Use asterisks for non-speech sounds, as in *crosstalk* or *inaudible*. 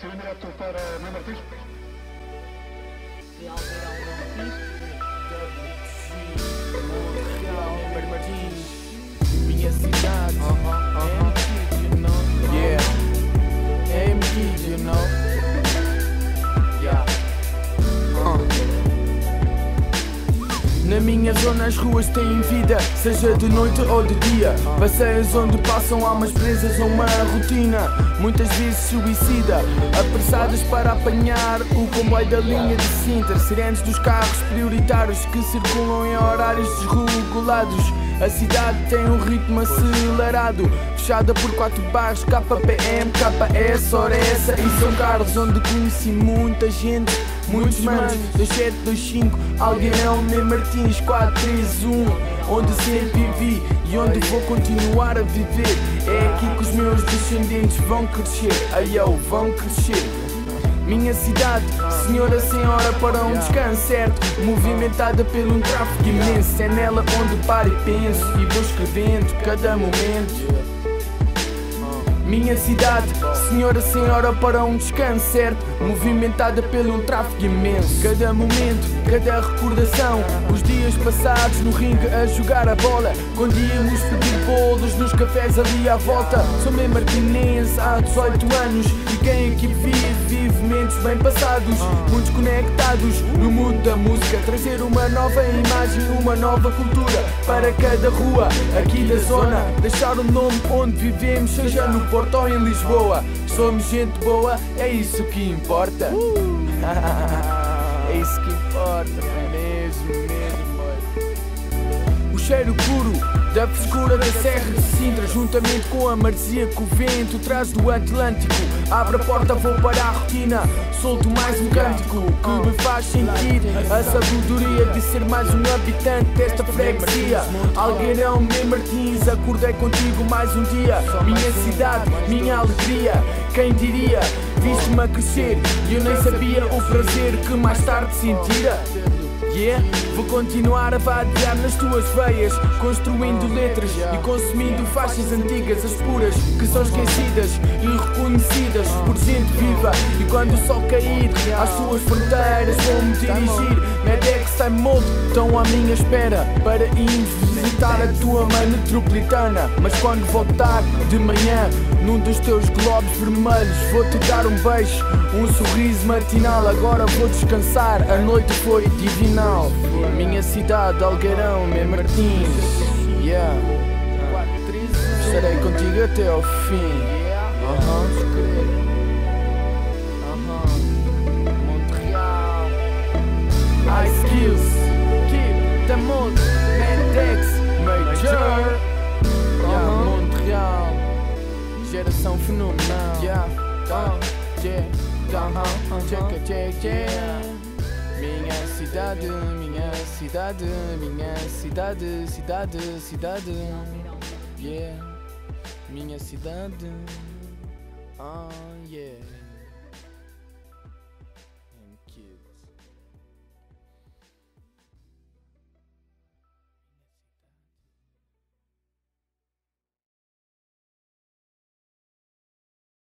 Siga direto para Mãe Martins. Real Real Na minha zona as ruas têm vida, seja de noite ou de dia. Passeios onde passam almas presas a uma rotina, muitas vezes suicida. Apressadas para apanhar o comboio da linha de Sinter. Sirenes dos carros prioritários que circulam em horários desregulados. A cidade tem um ritmo acelerado, fechada por quatro bairros KPM, KS, Oressa e São Carlos, onde conheci muita gente. Muitos manos, 2725, Algueirão, Nem Martins, 431 Onde sempre vivi e onde vou continuar a viver. É aqui que os meus descendentes vão crescer. Aí eu vão crescer. Minha cidade, senhora, senhora, para um descanso certo. Movimentada pelo um tráfego imenso. É nela onde paro e penso. E vou escrevendo cada momento minha cidade, senhora, senhora, para um descanso certo Movimentada pelo um tráfego imenso. Cada momento, cada recordação Os dias passados no ringue a jogar a bola Quando íamos pedir bolos nos cafés ali à volta. Sou meio martinense há 18 anos E quem aqui momentos bem passados Muitos conectados no mundo da música Trazer uma nova imagem, uma nova cultura Para cada rua aqui da zona Deixar o nome onde vivemos, seja no Porto ou em Lisboa. Somos gente boa, é isso que importa. *laughs* É isso que importa, mesmo, mesmo. Cheiro puro da frescura da Serra de Sintra, juntamente com a maresia que o vento traz do Atlântico. Abre a porta, vou para a rotina. Solto mais um cântico que me faz sentir a sabedoria de ser mais um habitante desta freguesia. Algueirão, nem Martins, acordei contigo mais um dia. Minha cidade, minha alegria. Quem diria? Viste-me a crescer e eu nem sabia o prazer que mais tarde sentira. Yeah, vou continuar a vadear nas tuas veias, construindo letras e consumindo faixas antigas, as puras, que são esquecidas e reconhecidas por gente viva. E quando o sol cair, às suas fronteiras vou-me dirigir. Sem molde, estão à minha espera para irmos visitar a tua mãe metropolitana. Mas quando voltar de manhã, num dos teus globos vermelhos, vou-te dar um beijo, um sorriso matinal. Agora vou descansar, a noite foi divinal. Minha cidade, Algueirão, meu Martins. Yeah. Estarei contigo até ao fim. Aham. Ice geração fenomenal, yeah, uh, yeah, uh -huh, check, check, yeah. Minha cidade, minha cidade, minha cidade, cidade, cidade, yeah, minha cidade, uh, yeah.